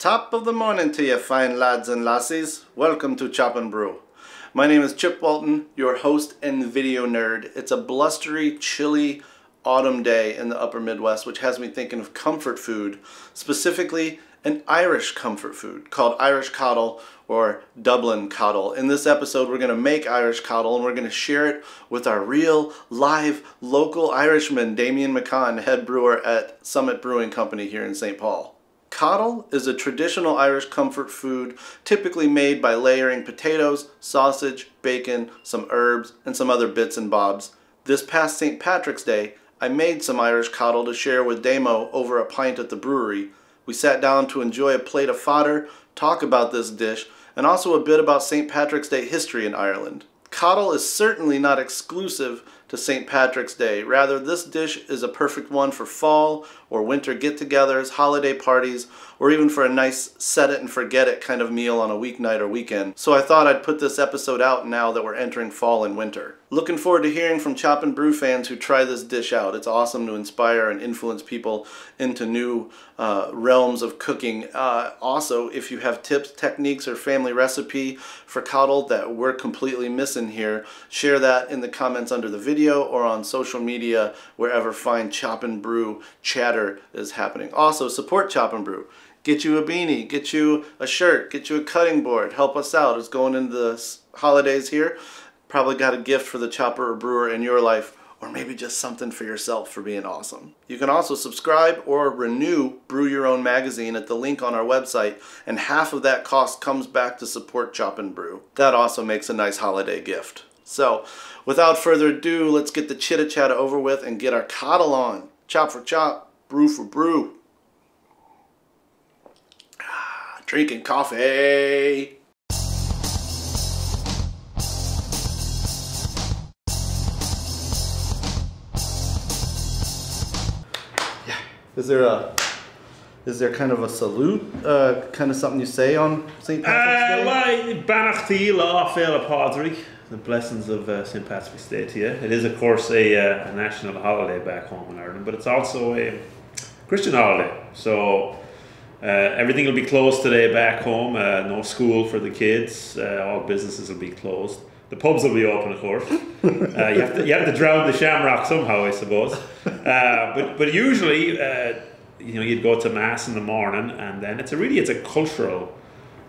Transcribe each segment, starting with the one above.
Top of the morning to you, fine lads and lassies. Welcome to Chop and Brew. My name is Chip Walton, your host and video nerd. It's a blustery, chilly autumn day in the upper Midwest, which has me thinking of comfort food, specifically an Irish comfort food called Irish Coddle or Dublin Coddle. In this episode, we're going to make Irish Coddle and we're going to share it with our real, live, local Irishman, Damian McConn, head brewer at Summit Brewing Company here in St. Paul. Coddle is a traditional Irish comfort food typically made by layering potatoes, sausage, bacon, some herbs, and some other bits and bobs. This past St. Patrick's Day, I made some Irish coddle to share with Damo over a pint at the brewery. We sat down to enjoy a plate of fodder, talk about this dish, and also a bit about St. Patrick's Day history in Ireland. Coddle is certainly not exclusive to St. Patrick's Day. Rather, this dish is a perfect one for fall or winter get-togethers, holiday parties, or even for a nice set it and forget it kind of meal on a weeknight or weekend. So I thought I'd put this episode out now that we're entering fall and winter. Looking forward to hearing from Chop and Brew fans who try this dish out. It's awesome to inspire and influence people into new uh, realms of cooking. Uh, also, if you have tips, techniques, or family recipe for coddle that we're completely missing here, share that in the comments under the video or on social media wherever fine Chop and Brew chatter is happening. Also, support Chop and Brew get you a beanie, get you a shirt, get you a cutting board. Help us out. It's going into the holidays here probably got a gift for the chopper or brewer in your life or maybe just something for yourself for being awesome. You can also subscribe or renew Brew Your Own magazine at the link on our website, and half of that cost comes back to support Chop and Brew. That also makes a nice holiday gift. So, without further ado, let's get the chitta chatta over with and get our coddle on. Chop for chop, brew for brew. Ah, drinking coffee. Yeah. Is there a is there kind of a salute, uh, kind of something you say on St. Patrick's Day? Uh, well, Banach law Féle Padre, the blessings of uh, St. Patrick's Day to you. It is, of course, a, uh, a, national holiday back home in Ireland, but it's also a Christian holiday. So uh, everything will be closed today back home. Uh, no school for the kids. Uh, all businesses will be closed. The pubs will be open, of course. Uh, you, have to, you have to drown the shamrock somehow, I suppose. Uh, but but usually, uh, you know, you'd go to mass in the morning, and then it's a really it's a cultural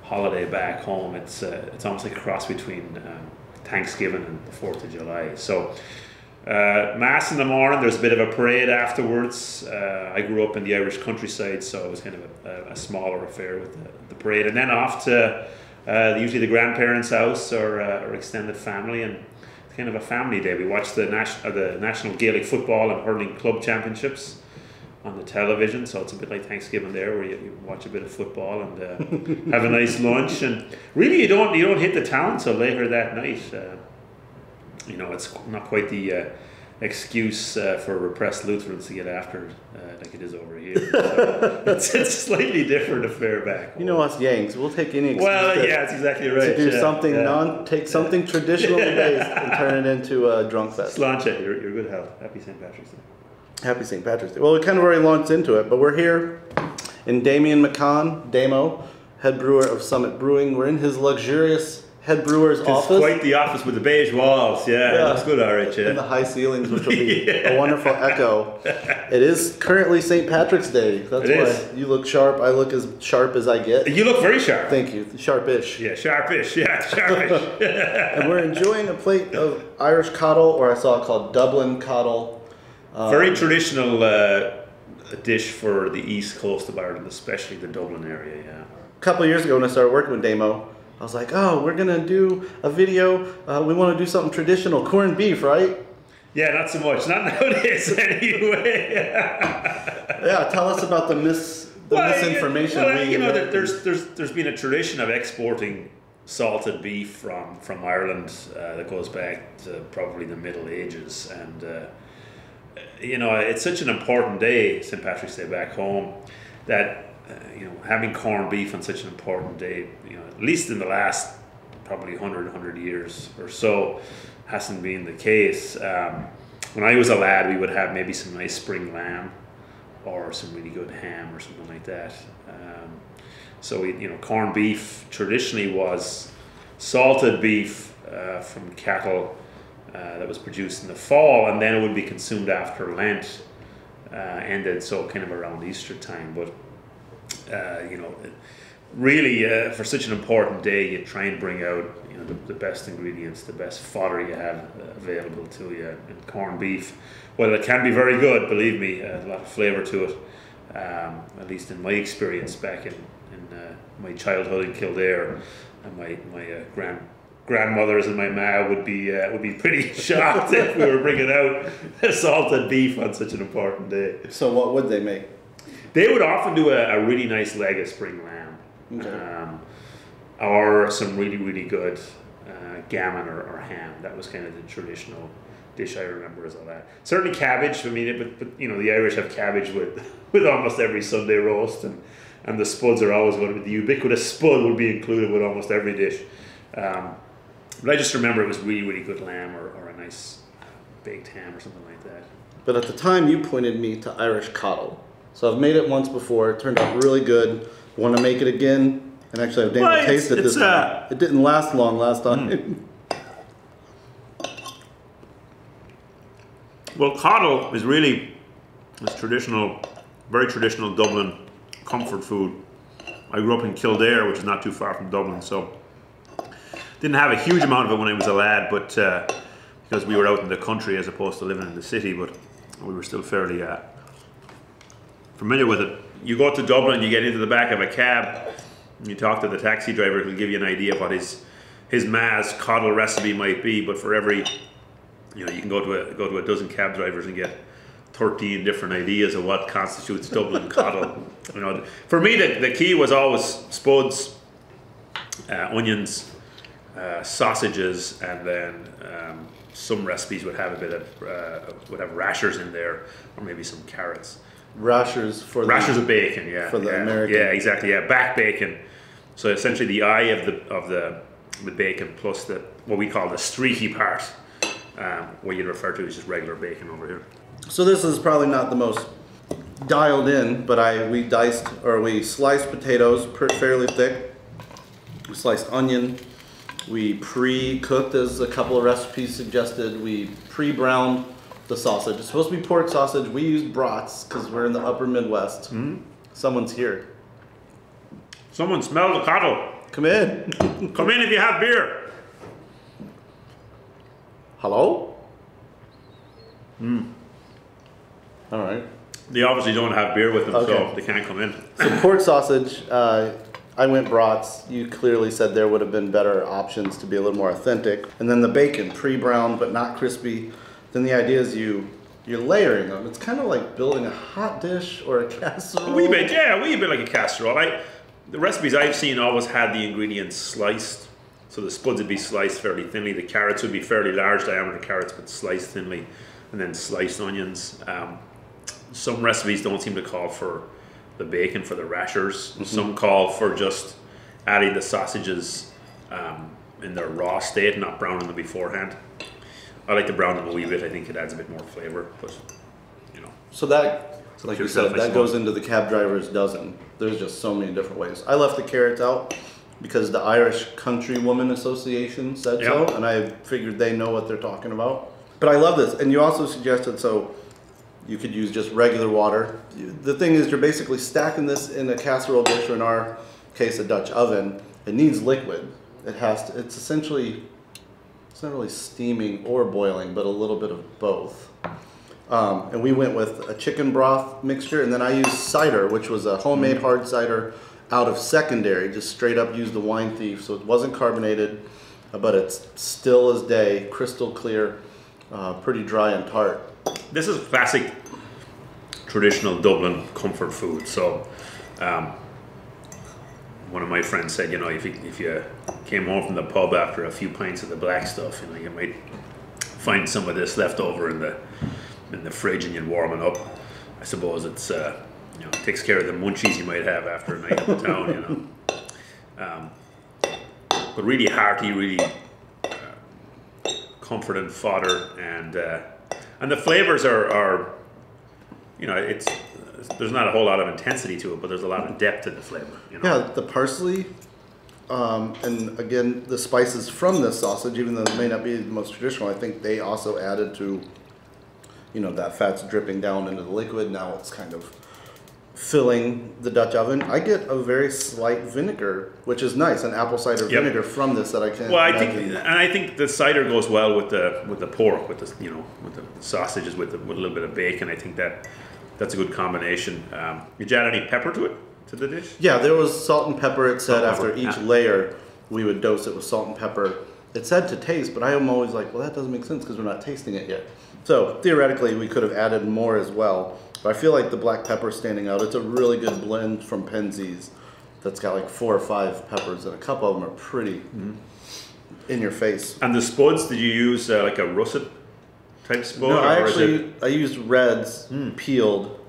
holiday back home. It's uh, it's almost like a cross between um, Thanksgiving and the Fourth of July. So. Uh, mass in the morning. There's a bit of a parade afterwards. Uh, I grew up in the Irish countryside, so it was kind of a, a smaller affair with the, the parade, and then off to uh, usually the grandparents' house or, uh, or extended family, and kind of a family day. We watch the, nas- uh, the National Gaelic Football and Hurling Club Championships on the television, so it's a bit like Thanksgiving there, where you, you watch a bit of football and uh, have a nice lunch. And really, you don't you don't hit the town till later that night. Uh, you know, it's not quite the uh, excuse uh, for repressed Lutherans to get after uh, like it is over here. So it's, it's a slightly different affair back. You know us Yanks, we'll take any excuse. Well, to, yeah, that's exactly right. To do yeah, something yeah. non, take something traditionally based and turn it into a drunk fest. Sláinte, you're, you're good health. Happy St. Patrick's Day. Happy St. Patrick's Day. Well, we kind of already launched into it, but we're here in Damian McConn, Damo, head brewer of Summit Brewing. We're in his luxurious head brewer's It's office. quite the office with the beige walls. Yeah, Yeah. looks good, all right, and yeah. the high ceilings, which will be Yeah. a wonderful echo. It is currently St. Patrick's Day. That's It why is. you look sharp. I look as sharp as I get. You look very sharp. Thank you. Sharpish. Yeah, sharpish. Yeah, sharpish. And we're enjoying a plate of Irish coddle, or I saw it called Dublin coddle. Very traditional uh, dish for the east coast of Ireland, especially the Dublin area. Yeah. A couple of years ago when I started working with Damo, I was like, oh, we're gonna do a video. Uh, we want to do something traditional, corned beef, right? Yeah, not so much. Not nowadays, anyway. Yeah, tell us about the mis the Well, misinformation. well, we you know, Americans- there's there's there's been a tradition of exporting salted beef from from Ireland uh, that goes back to probably the Middle Ages, and uh, you know, it's such an important day, St. Patrick's Day back home, that uh, you know, having corned beef on such an important day, you know, at least in the last probably 100, 100 years or so, hasn't been the case. Um, when I was a lad, we would have maybe some nice spring lamb or some really good ham or something like that. Um, So we, you know, corned beef traditionally was salted beef uh, from cattle uh, that was produced in the fall, and then it would be consumed after Lent uh, ended, so kind of around Easter time. But uh, you know, really uh, for such an important day, you try and bring out you know the, the best ingredients, the best fodder you have available to you. And corned beef, well, it can be very good. Believe me, a lot of flavour to it. Um, at least in my experience back in, in uh, my childhood in Kildare, and my my uh, grand grandmothers and my ma would be uh, would be pretty shocked if we were bringing out salted beef on such an important day. So what would they make? They would often do a, a really nice leg of spring lamb, Okay. um, or some really really good uh, gammon or, or ham. That was kind of the traditional dish I remember as all that. Certainly cabbage. I mean, but, but you know the Irish have cabbage with with almost every Sunday roast, and and the spuds are always going to be the ubiquitous spud would be included with almost every dish. Um, but I just remember it was really really good lamb or, or a nice baked ham or something like that. But at the time, you pointed me to Irish coddle. So I've made it once before. It turned out really good. Want to make it again? And actually, I've Well, Daniel it's- tasted it's, this. time. uh, it didn't last long last time. Well, coddle is really this traditional, very traditional Dublin comfort food. I grew up in Kildare, which is not too far from Dublin, so didn't have a huge amount of it when I was a lad, but uh, because we were out in the country as opposed to living in the city, but we were still fairly uh, familiar with it. You go to Dublin, you get into the back of a cab, and you talk to the taxi driver who'll give you an idea of what his his ma's coddle recipe might be, but for every you know, you can go to a go to a dozen cab drivers and get thirteen different ideas of what constitutes Dublin coddle. You know, for me, the, the key was always spuds, uh, onions, uh, sausages, and then um, some recipes would have a bit of uh, would have rashers in there, or maybe some carrots. Rashers for Rashers the, of bacon, yeah, For the yeah, American. yeah, exactly, yeah, back bacon. So essentially, the eye of the of the the bacon plus the what we call the streaky part, um, what you'd refer to as just regular bacon over here. So this is probably not the most dialed in, but I we diced or we sliced potatoes fairly thick. We sliced onion. We pre-cooked, as a couple of recipes suggested. We pre-browned the sausage. It's supposed to be pork sausage. We used brats because we're in the upper Midwest. Someone's here. Someone smell the cattle. Come in. Come in if you have beer. Hello. All right. They obviously don't have beer with them, Okay. so they can't come in. So pork sausage, uh, I went brats. You clearly said there would have been better options to be a little more authentic. And then the bacon, pre-browned but not crispy. Then the idea is you you're layering them. It's kind of like building a hot dish or a casserole. A wee bit, yeah, a wee bit like a casserole. I, the recipes I've seen always had the ingredients sliced. So the spuds would be sliced fairly thinly. The carrots would be fairly large diameter carrots, but sliced thinly, and then sliced onions. Um, some recipes don't seem to call for the bacon for the rashers. Some call for just adding the sausages um, in their raw state, not browning them beforehand. I like to brown them a wee bit. I think it adds a bit more flavor, but you know. So that, like you said, that goes into the cab driver's dozen. There's just so many different ways. I left the carrots out because the Irish Countrywoman Association said so, and I figured they know what they're talking about. But I love this, and you also suggested so you could use just regular water. The thing is, you're basically stacking this in a casserole dish, or in our case, a Dutch oven. It needs liquid. It has to. It's essentially. It's not really steaming or boiling, but a little bit of both. Um, and we went with a chicken broth mixture, and then I used cider, which was a homemade hard cider out of secondary, just straight up used the wine thief, so it wasn't carbonated, but it's still as day, crystal clear, uh, pretty dry and tart. This is classic traditional Dublin comfort food. So, um, one of my friends said, you know, if you, if you came home from the pub after a few pints of the black stuff, you know, you might find some of this left over in the in the fridge and you'd warm it up. I suppose it's uh, you know takes care of the munchies you might have after a night in the town, you know. Um, but really hearty, really uh, comforting fodder, and uh, and the flavors are, are you know it's there's not a whole lot of intensity to it, but there's a lot of depth to the flavor. You know? Yeah, the parsley, um, and again, the spices from this sausage, even though it may not be the most traditional, I think they also added to, you know, that fat's dripping down into the liquid. Now it's kind of filling the Dutch oven. I get a very slight vinegar, which is nice, an apple cider Yep. vinegar from this that I can't Well, I think, and I think the cider goes well with the with the pork, with the you know with the sausages, with the, with a little bit of bacon. I think that that's a good combination. Um, did you add any pepper to it to the dish? Yeah, there was salt and pepper. It said after each yeah. layer, we would dose it with salt and pepper. It said to taste, but I am always like, well, that doesn't make sense because we're not tasting it yet. So theoretically, we could have added more as well. But I feel like the black pepper standing out. It's a really good blend from Penzeys that's got like four or five peppers, and a couple of them are pretty Mm-hmm. in your face. And the spuds, did you use uh, like a russet type spud? No, I is it- actually I used reds peeled,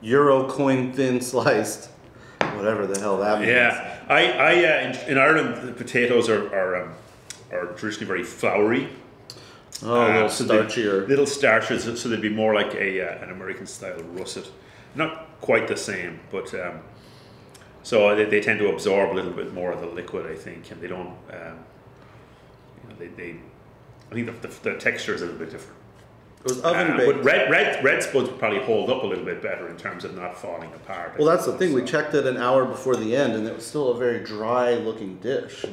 euro coin thin sliced, whatever the hell that means. Yeah, I, I uh, in, in Ireland, the potatoes are are, um, are traditionally very floury. Oh, a little Uh, so starchier. Little starches, so they'd be more like a uh, an American style russet. Not quite the same, but um, so they, they tend to absorb a little bit more of the liquid, I think, and they don't. Um, you know, they, they I think the, the, the texture is a little bit different. It was oven Uh, baked. but red red red spuds would probably hold up a little bit better in terms of not falling apart. Well, that's the thing. We checked it an hour before the end, and it was still a very dry-looking dish.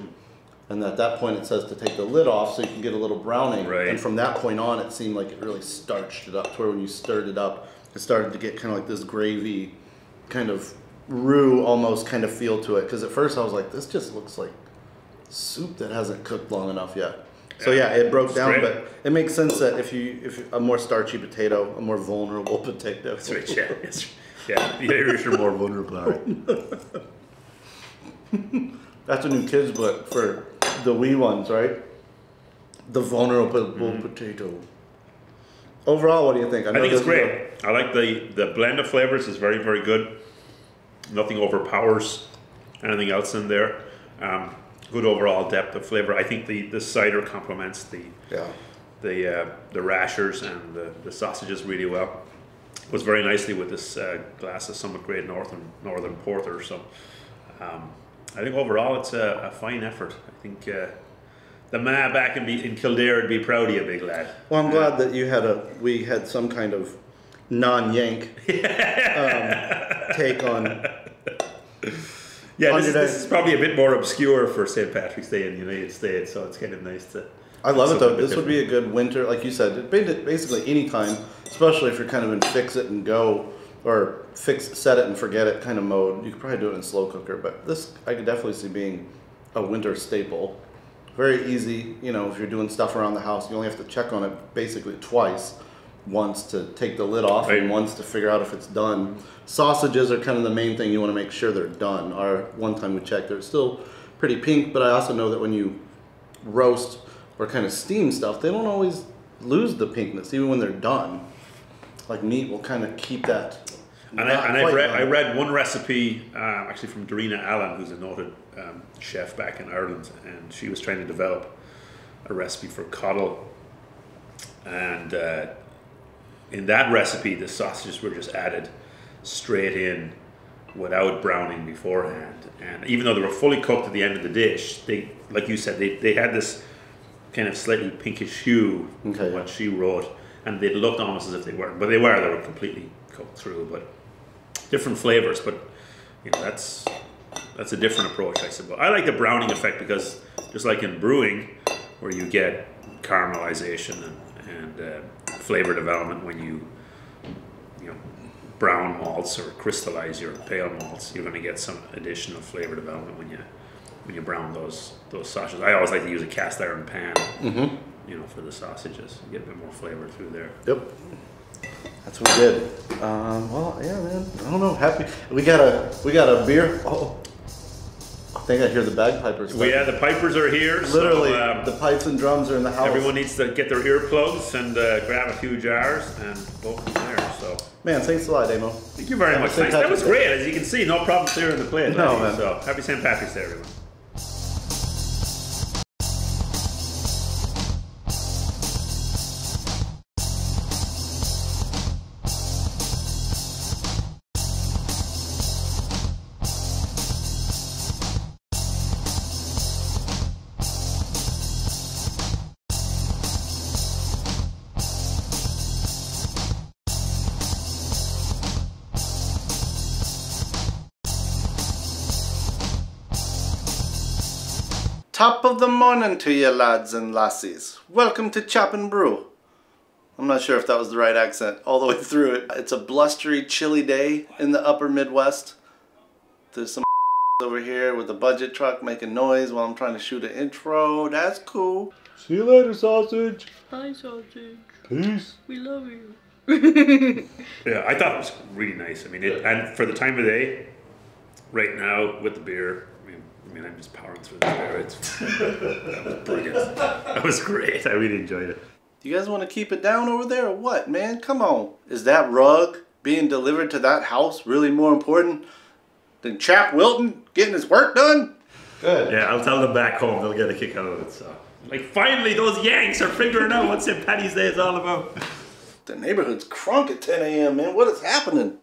And at that point, it says to take the lid off so you can get a little browning. Right. And from that point on, it seemed like it really starched it up to where when you stirred it up, it started to get kind of like this gravy, kind of roux almost kind of feel to it. Because at first I was like, this just looks like soup that hasn't cooked long enough yet. So yeah, it broke down, great. but it makes sense that if you if a more starchy potato, a more vulnerable potato. That's right, yeah. Yeah, the Irish are more vulnerable, right. That's a new kids book for the wee ones, right? The vulnerable potato. Overall, what do you think? Mm-hmm. I think it's great. I like the the blend of flavors is very very good. Nothing overpowers anything else in there. Um, good overall depth of flavor. I think the, the cider complements the Yeah. the uh, the rashers and the, the sausages really well. It was very nicely with this uh, glass of Summit Great Northern Northern Porter. So um, I think overall it's a, a fine effort. I think uh, the man back in, be, in Kildare would be proud of you, big lad. Well, I'm glad that you had a we had some kind of non-yank um, take on. Yeah, this, this is probably a bit more obscure for St. Patrick's Day in the United States, so it's kind of nice to. I love it though. This would be a good winter, like you said. Basically, any time, especially if you're kind of in fix it and go or fix set it and forget it kind of mode. You could probably do it in slow cooker, but this I could definitely see being a winter staple. Very easy, you know, if you're doing stuff around the house, you only have to check on it basically twice. Once to take the lid off and once to figure out if it's done. Sausages are kind of the main thing you want to make sure they're done. Our one time we checked, they're still pretty pink, but I also know that when you roast or kind of steam stuff, they don't always lose the pinkness, even when they're done. Like meat will kind of keep that. And, I, and I've read. I read one recipe um, actually from Darina Allen, who's a noted um, chef back in Ireland, and she was trying to develop a recipe for coddle. And uh, in that recipe, the sausages were just added straight in without browning beforehand. And even though they were fully cooked at the end of the dish, they, like you said, they, they had this kind of slightly pinkish hue, Okay. from what she wrote, and they looked almost as if they weren't, but they were. They were completely cooked through, but different flavors. But you know, that's that's a different approach, I suppose. I like the browning effect because just like in brewing, where you get caramelization and, and uh, flavor development when you you know brown malts or crystallize your pale malts, you're going to get some additional flavor development when you when you brown those those sausages. I always like to use a cast iron pan, you know, for the sausages. You get a bit more flavor through there. Yep. That's what we did. Um, well, yeah, man. I don't know. Happy. We got a we got a beer. Oh, I think I hear the bagpipers. Well, yeah, the pipers are here. so, Literally, um, the pipes and drums are in the house. Everyone needs to get their earplugs and uh, grab a few jars and go from there. So, Man, thanks a lot, Amo. thank you very Happy much. That was great. As you can see, no problem clearing the plate. No, man. So, happy St. Patrick's Day, everyone. Top of the morning to you lads and lassies. Welcome to Chop and Brew. I'm not sure if that was the right accent all the way through it. It's a blustery, chilly day in the upper Midwest. There's some over here with a budget truck making noise while I'm trying to shoot an intro. That's cool. See you later, sausage. Hi, sausage. Peace. We love you. Yeah, I thought it was really nice. I mean, it, and for the time of day, right now with the beer, I mean, I mean, I'm just powering through the beer. It's that was brilliant. That was great. I really enjoyed it. Do you guys want to keep it down over there or what, man? Come on. Is that rug being delivered to that house really more important than Chap Wilton getting his work done? Good. Yeah, I'll tell them back home. They'll get a kick out of it. So, like, finally, those Yanks are figuring out what St. Patty's Day is all about. The neighborhood's crunk at 10 a.m., man. What is happening?